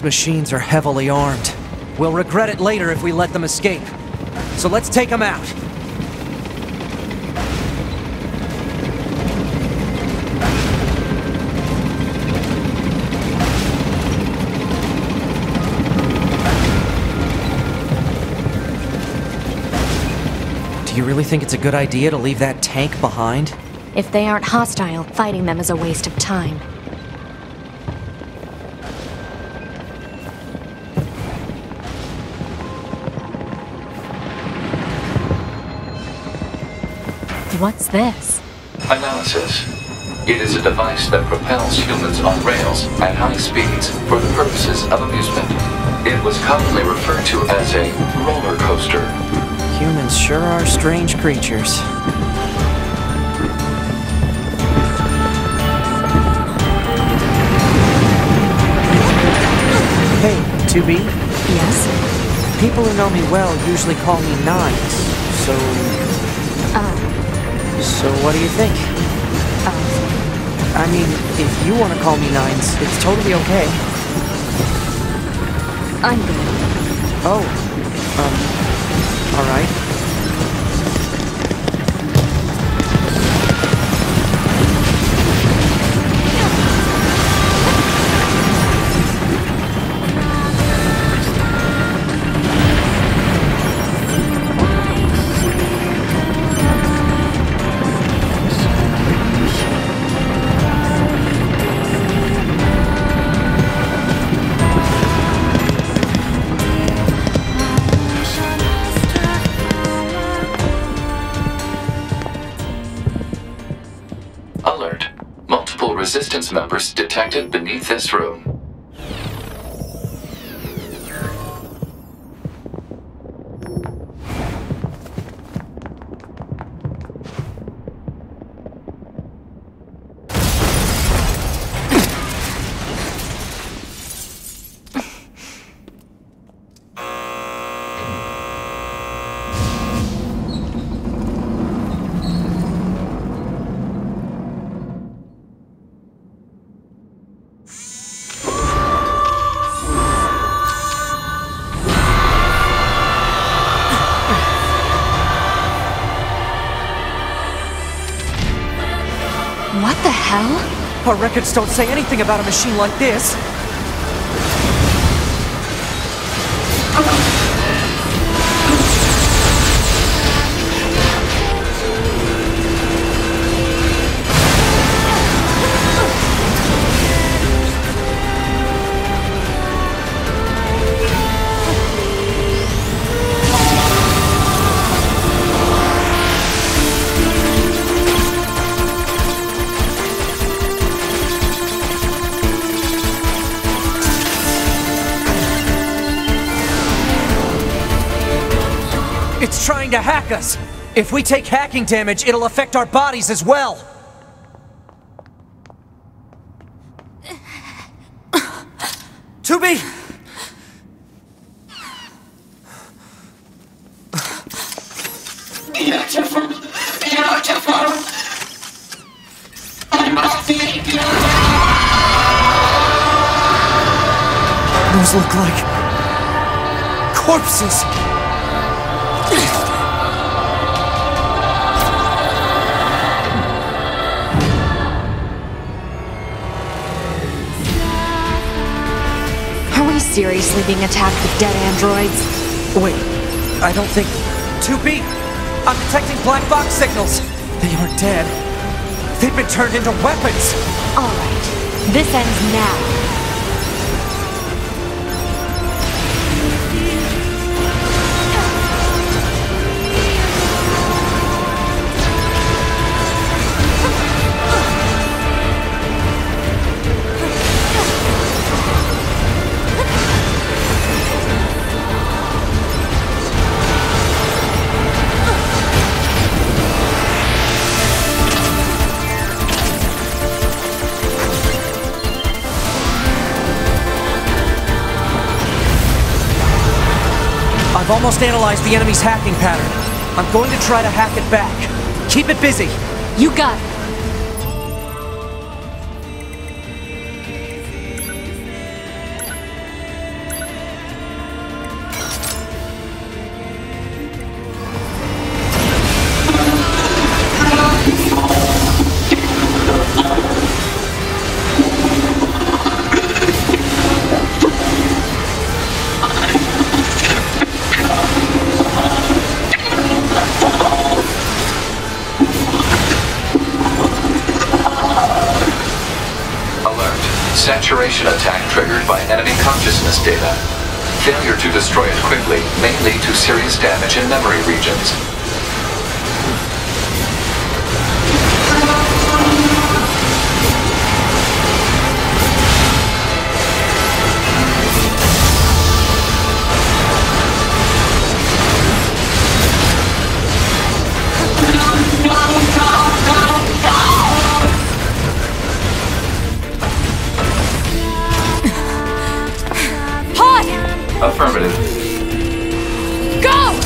These machines are heavily armed. We'll regret it later if we let them escape. So let's take them out. Do you really think it's a good idea to leave that tank behind? If they aren't hostile, fighting them is a waste of time. What's this? Analysis. It is a device that propels humans on rails at high speeds for the purposes of amusement. It was commonly referred to as a roller coaster. Humans sure are strange creatures. Hey, 2B, Yes? people who know me well usually call me Nines, so. Uh, So what do you think? uh, I mean, if you want to call me Nines, it's totally okay. I'm good. Oh, um, alright. Resistance members detected beneath this room. Hell? Our records don't say anything about a machine like this. It's trying to hack us. If we take hacking damage, it'll affect our bodies as well. 2B! Beautiful. Beautiful. I must be beautiful. Those look like corpses. Are we seriously being attacked with dead androids? Wait, I don't think. 2B! I'm detecting black box signals! They aren't dead. They've been turned into weapons! Alright, this ends now. I've almost analyzed the enemy's hacking pattern. I'm going to try to hack it back. Keep it busy. You got it. Saturation attack triggered by enemy consciousness data. Failure to destroy it quickly may lead to serious damage in memory regions. Affirmative. Go!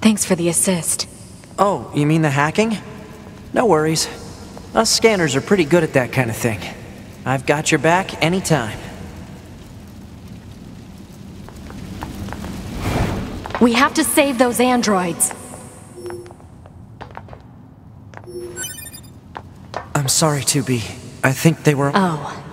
Thanks for the assist. Oh, you mean the hacking? No worries. Us scanners are pretty good at that kind of thing. I've got your back anytime. We have to save those androids. I'm sorry, 2B. I think they were. Oh,